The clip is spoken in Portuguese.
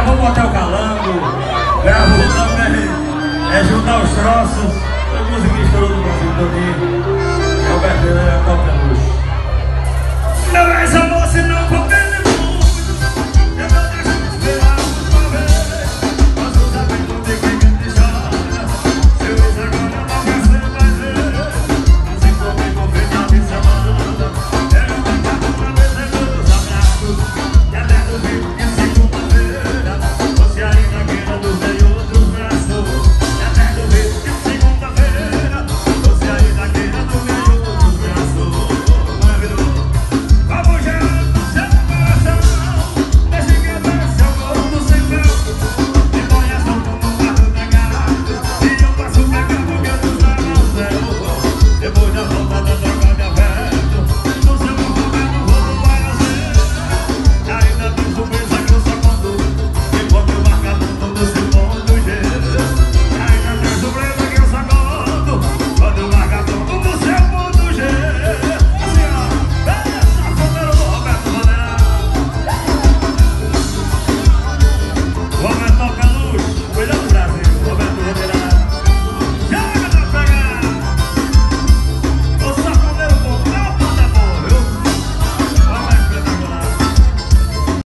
gravou o Motel Calango, gravou também né, é, Juntar os Troços, foi música estourou no Brasil todo.